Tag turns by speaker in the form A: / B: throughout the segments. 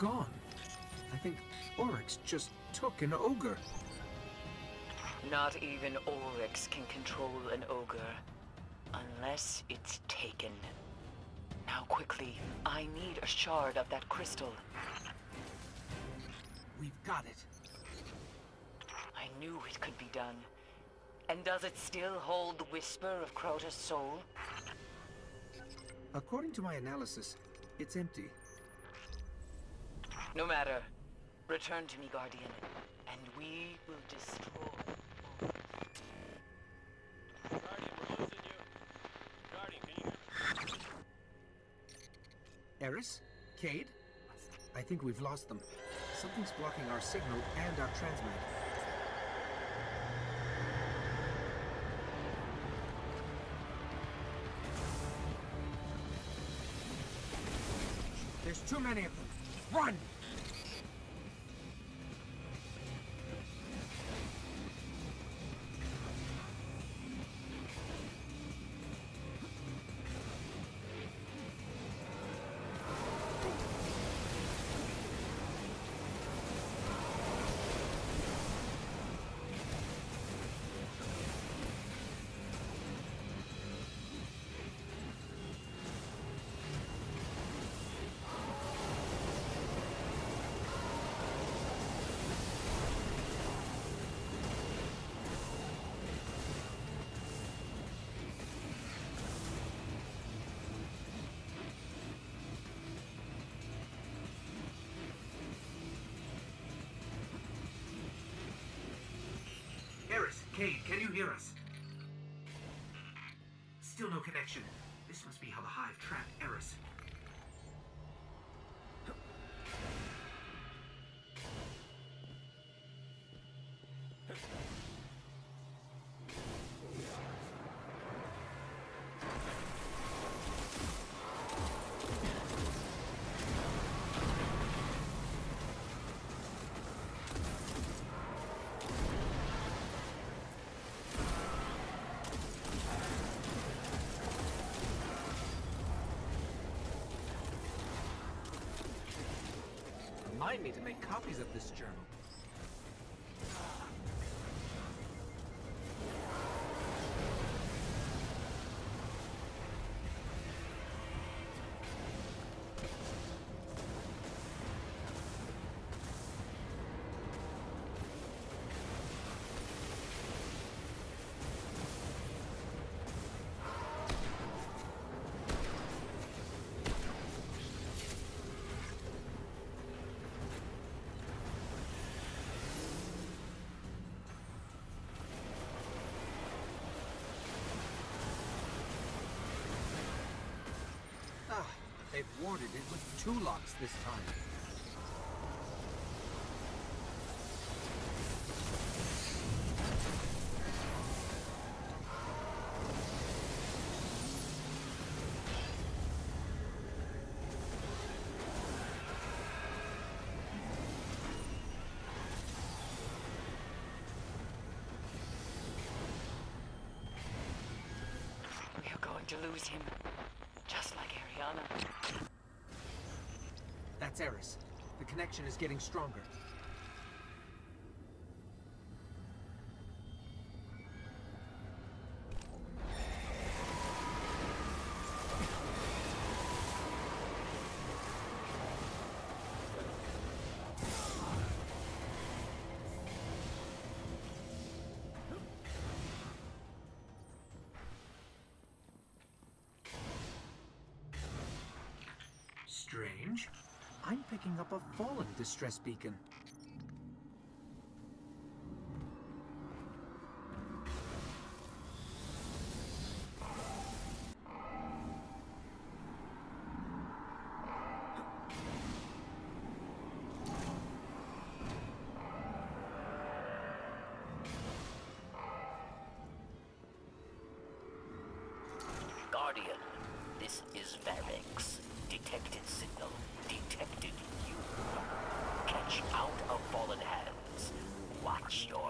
A: gone. I think Oryx just took an ogre.
B: Not even Oryx can control an ogre. Unless it's taken. Now quickly, I need a shard of that crystal.
A: We've got it.
B: I knew it could be done. And does it still hold the whisper of Crota's soul?
A: According to my analysis, it's empty.
B: No matter. Return to me, Guardian, and we will destroy.
C: Guardian. Guardian, can you?
A: Eris? Cayde? I think we've lost them. Something's blocking our signal and our transmit. There's too many of them. Run! Cayde, can you hear us? Still no connection. This must be how the Hive trapped Eris. Remind me to make copies of this journal. They've warded it with two locks this time.
B: To lose him.
A: That's Eris. The connection is getting stronger. Strange. I'm picking up a fallen distress beacon.
D: Guardian, this is Variks. Detected signal. Detected you. Catch out of fallen hands. Watch your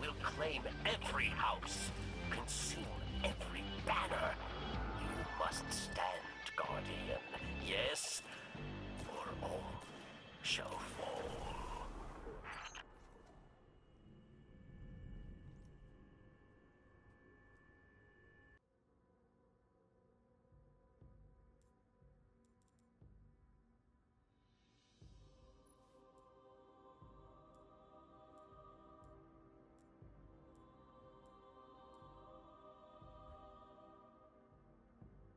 D: We'll claim every house, consume every banner. You must stand, Guardian. Yes, For all shall